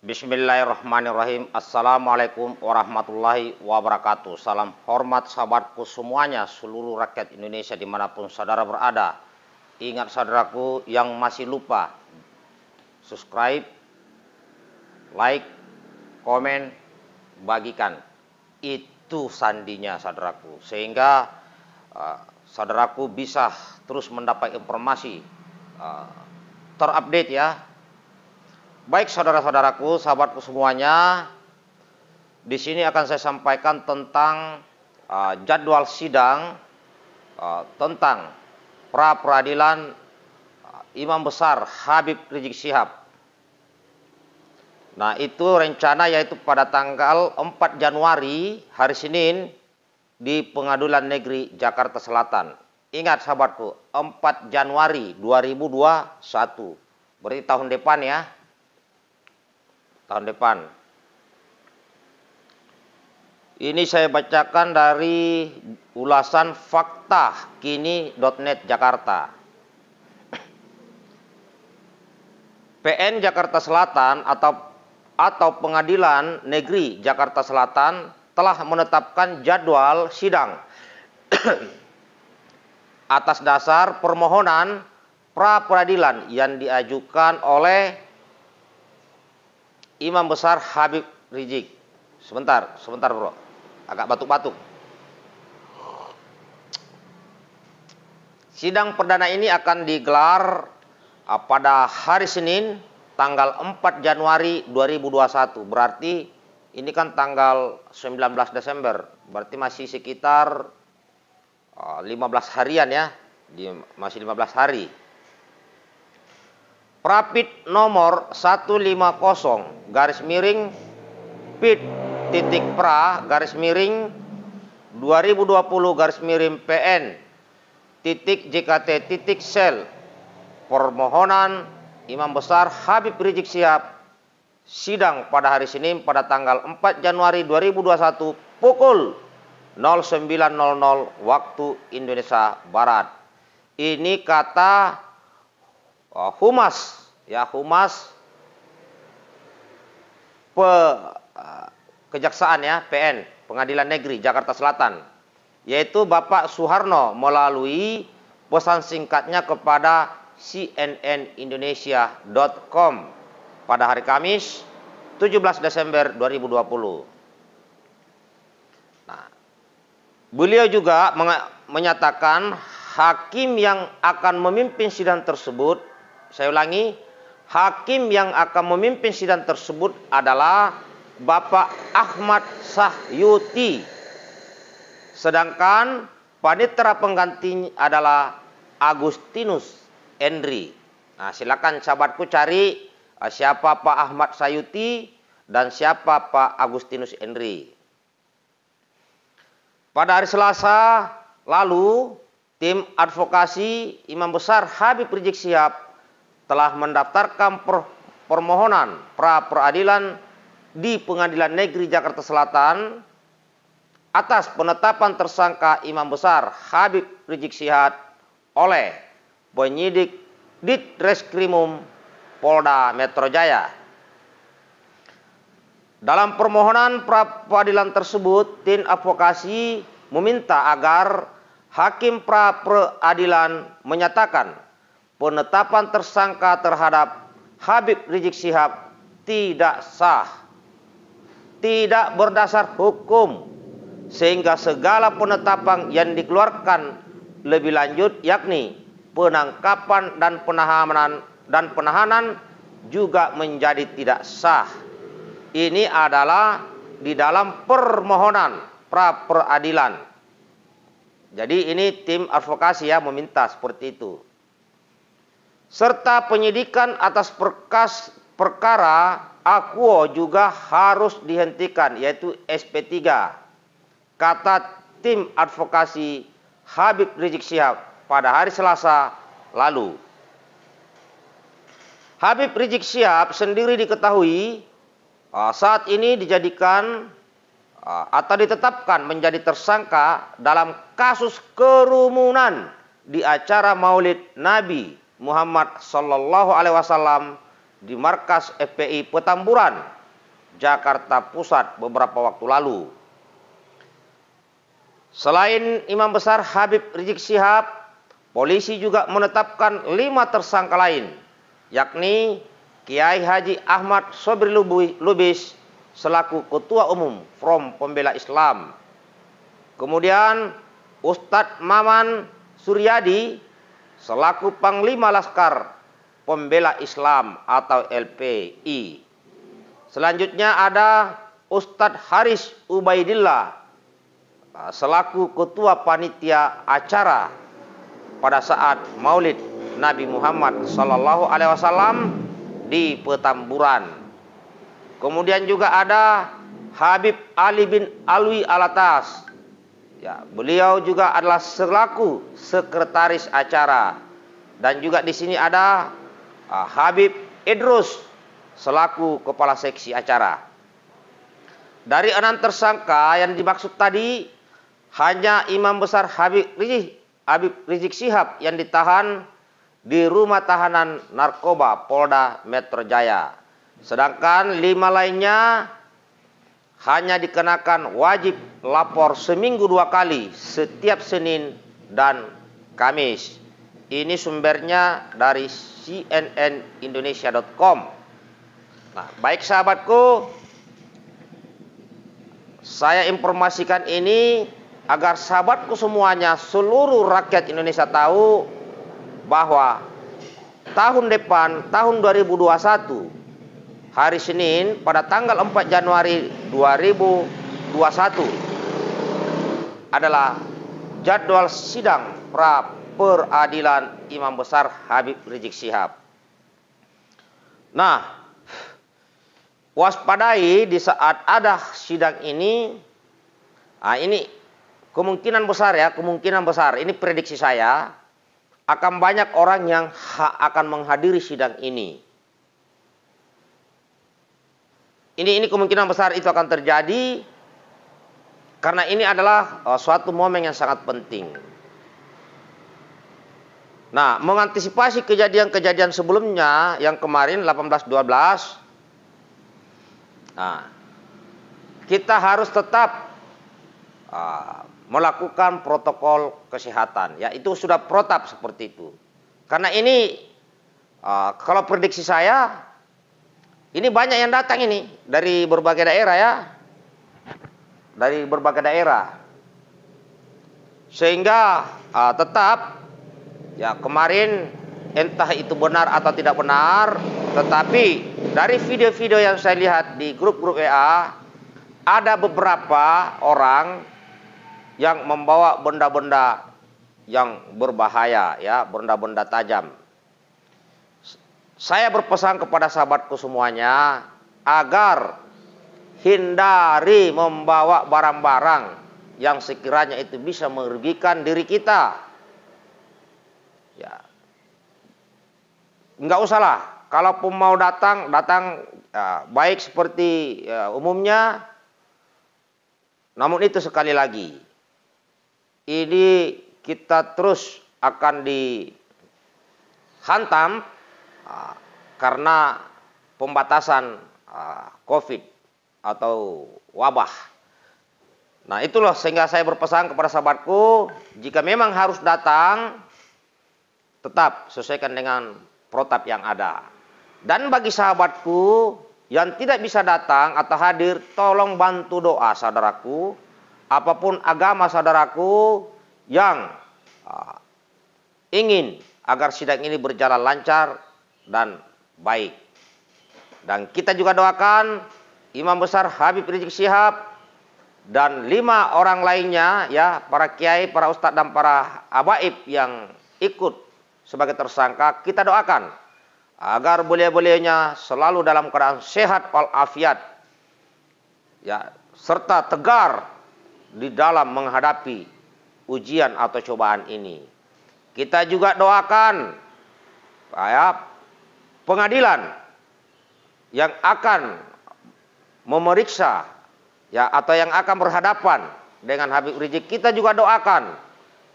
Bismillahirrahmanirrahim. Assalamualaikum warahmatullahi wabarakatuh. Salam hormat sahabatku semuanya, seluruh rakyat Indonesia di mana pun saudara berada. Ingat saudaraku yang masih lupa, subscribe, like, komen, bagikan. Itu sandinya saudaraku. Sehingga uh, saudaraku bisa terus mendapat informasi uh, terupdate ya Baik saudara-saudaraku, sahabatku semuanya, di sini akan saya sampaikan tentang uh, jadwal sidang uh, tentang pra peradilan uh, Imam Besar Habib Rizik Syihab. Nah, itu rencana yaitu pada tanggal 4 Januari hari Senin di Pengadilan Negeri Jakarta Selatan. Ingat sahabatku, 4 Januari 2021. Berarti tahun depan ya tahun depan. Ini saya bacakan dari ulasan fakta kini.net Jakarta. PN Jakarta Selatan atau atau Pengadilan Negeri Jakarta Selatan telah menetapkan jadwal sidang atas dasar permohonan pra peradilan yang diajukan oleh Imam Besar Habib Rizik. Sebentar, sebentar bro. Agak batuk-batuk. Sidang perdana ini akan digelar uh, pada hari Senin tanggal 4 Januari 2021. Berarti ini kan tanggal 19 Desember. Berarti masih sekitar uh, 15 harian ya. masih 15 hari. Prapit nomor 150 garis miring pit titik pra garis miring 2020 garis miring PN titik JKT titik sel permohonan Imam Besar Habib Rizik Sihab sidang pada hari Senin pada tanggal 4 Januari 2021 pukul 09.00 waktu Indonesia Barat. Ini kata oh, humas. Ya humas. Pe, uh, kejaksaan ya PN Pengadilan Negeri Jakarta Selatan. Yaitu Bapak Suharno melalui pesan singkatnya kepada cnnindonesia.com pada hari Kamis 17 Desember 2020. Nah, beliau juga menyatakan hakim yang akan memimpin sidang tersebut saya ulangi, hakim yang akan memimpin sidang tersebut adalah Bapak Ahmad Sahyuti. Sedangkan panitera pengganti adalah Agustinus Endri. Nah, silakan sahabatku cari uh, siapa Pak Ahmad Sayuti dan siapa Pak Agustinus Endri. Pada hari Selasa lalu, tim advokasi Imam Besar Habib Rizik Sihab telah mendaftarkan per, permohonan pra peradilan di Pengadilan Negeri Jakarta Selatan atas penetapan tersangka Imam Besar Habib Rizik Sihab oleh penyidik Ditreskrimum Polda Metro Jaya. Dalam permohonan pra peradilan tersebut, tim advokasi meminta agar hakim pra peradilan menyatakan penetapan tersangka terhadap Habib Rizik Sihab tidak sah, tidak berdasar hukum, sehingga segala penetapan yang dikeluarkan lebih lanjut yakni penangkapan dan penahanan dan penahanan juga menjadi tidak sah. Ini adalah di dalam permohonan pra peradilan. Jadi ini tim advokasi ya meminta seperti itu serta penyidikan atas perkas perkara akuo juga harus dihentikan yaitu SP3 kata tim advokasi Habib Rizik Syihab pada hari Selasa lalu. Habib Rizik Syihab sendiri diketahui uh, saat ini dijadikan uh, atau ditetapkan menjadi tersangka dalam kasus kerumunan di acara Maulid Nabi Muhammad Sallallahu Alaihi Wasallam di markas FPI Petamburan, Jakarta Pusat beberapa waktu lalu. Selain Imam Besar Habib Rizik Sihab, polisi juga menetapkan lima tersangka lain, yakni Kiai Haji Ahmad Sobri Lubis selaku Ketua Umum From Pembela Islam. Kemudian Ustadz Maman Suryadi selaku Panglima Laskar Pembela Islam atau LPI. Selanjutnya ada Ustadz Haris Ubaidillah uh, selaku Ketua Panitia Acara pada saat Maulid Nabi Muhammad Sallallahu Alaihi Wasallam di Petamburan. Kemudian juga ada Habib Ali bin Alwi Alatas Ya, beliau juga adalah selaku sekretaris acara dan juga di sini ada uh, Habib Idrus selaku kepala seksi acara. Dari enam tersangka yang dimaksud tadi hanya Imam Besar Habib Rizik, Habib Rizik Sihab yang ditahan di rumah tahanan narkoba Polda Metro Jaya. Sedangkan lima lainnya hanya dikenakan wajib lapor seminggu dua kali setiap Senin dan Kamis. Ini sumbernya dari cnnindonesia.com. Nah, baik sahabatku, saya informasikan ini agar sahabatku semuanya, seluruh rakyat Indonesia tahu bahwa tahun depan, tahun 2021, hari Senin pada tanggal 4 Januari 2021 adalah jadwal sidang pra peradilan Imam Besar Habib Rizik Sihab. Nah, waspadai di saat ada sidang ini, nah ini kemungkinan besar ya, kemungkinan besar, ini prediksi saya, akan banyak orang yang akan menghadiri sidang ini Ini ini kemungkinan besar itu akan terjadi karena ini adalah uh, suatu momen yang sangat penting. Nah, mengantisipasi kejadian-kejadian sebelumnya yang kemarin 18-12, nah, kita harus tetap uh, melakukan protokol kesehatan. Ya, itu sudah protap seperti itu. Karena ini, uh, kalau prediksi saya, ini banyak yang datang ini dari berbagai daerah ya. Dari berbagai daerah. Sehingga uh, tetap ya kemarin entah itu benar atau tidak benar, tetapi dari video-video yang saya lihat di grup-grup WA ada beberapa orang yang membawa benda-benda yang berbahaya ya, benda-benda tajam. Saya berpesan kepada sahabatku semuanya agar hindari membawa barang-barang yang sekiranya itu bisa merugikan diri kita. Ya. Enggak usahlah. Kalaupun mau datang, datang ya, baik seperti ya, umumnya. Namun itu sekali lagi. Ini kita terus akan dihantam Ah, karena pembatasan ah, COVID atau wabah. Nah itulah sehingga saya berpesan kepada sahabatku, jika memang harus datang, tetap sesuaikan dengan protap yang ada. Dan bagi sahabatku yang tidak bisa datang atau hadir, tolong bantu doa saudaraku, apa pun agama saudaraku yang uh, ingin agar sidang ini berjalan lancar, dan baik. Dan kita juga doakan Imam Besar Habib Rizik Syihab dan lima orang lainnya ya para kiai, para ustadz dan para abaib yang ikut sebagai tersangka kita doakan agar beliau-beliaunya selalu dalam keadaan sehat walafiat ya serta tegar di dalam menghadapi ujian atau cobaan ini. Kita juga doakan ya pengadilan yang akan memeriksa ya atau yang akan berhadapan dengan Habib Rizik kita juga doakan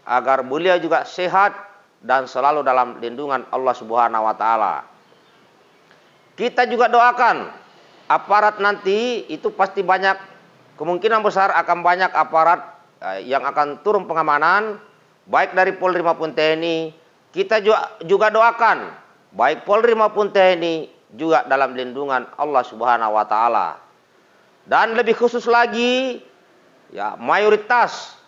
agar beliau juga sehat dan selalu dalam lindungan Allah Subhanahu wa taala. Kita juga doakan aparat nanti itu pasti banyak kemungkinan besar akan banyak aparat eh, yang akan turun pengamanan baik dari Polri maupun TNI. Kita juga doakan baik Polri maupun TNI juga dalam lindungan Allah Subhanahu wa taala. Dan lebih khusus lagi ya mayoritas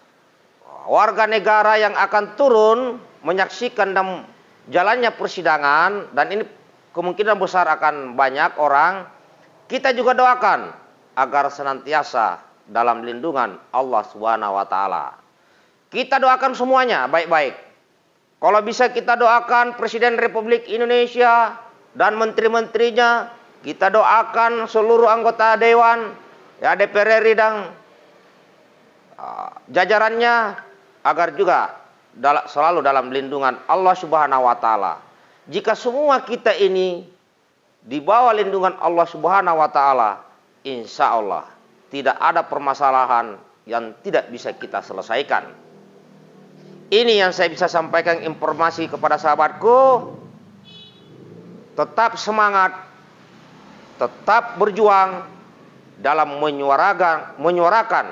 warga negara yang akan turun menyaksikan dan jalannya persidangan dan ini kemungkinan besar akan banyak orang kita juga doakan agar senantiasa dalam lindungan Allah Subhanahu wa taala. Kita doakan semuanya baik-baik. Kalau bisa kita doakan Presiden Republik Indonesia dan menteri-menterinya, kita doakan seluruh anggota dewan, ya DPR RI dan uh, jajarannya agar juga selalu dalam lindungan Allah Subhanahu wa taala. Jika semua kita ini di bawah lindungan Allah Subhanahu wa taala, insya Allah tidak ada permasalahan yang tidak bisa kita selesaikan. Ini yang saya bisa sampaikan informasi kepada sahabatku. Tetap semangat, tetap berjuang dalam menyuarakan, menyuarakan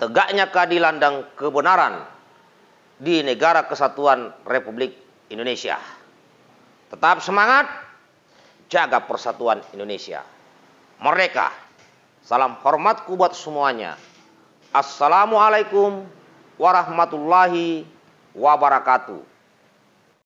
tegaknya keadilan dan kebenaran di negara kesatuan Republik Indonesia. Tetap semangat, jaga persatuan Indonesia. Mereka, salam hormatku buat semuanya. Assalamualaikum warahmatullahi wabarakatuh.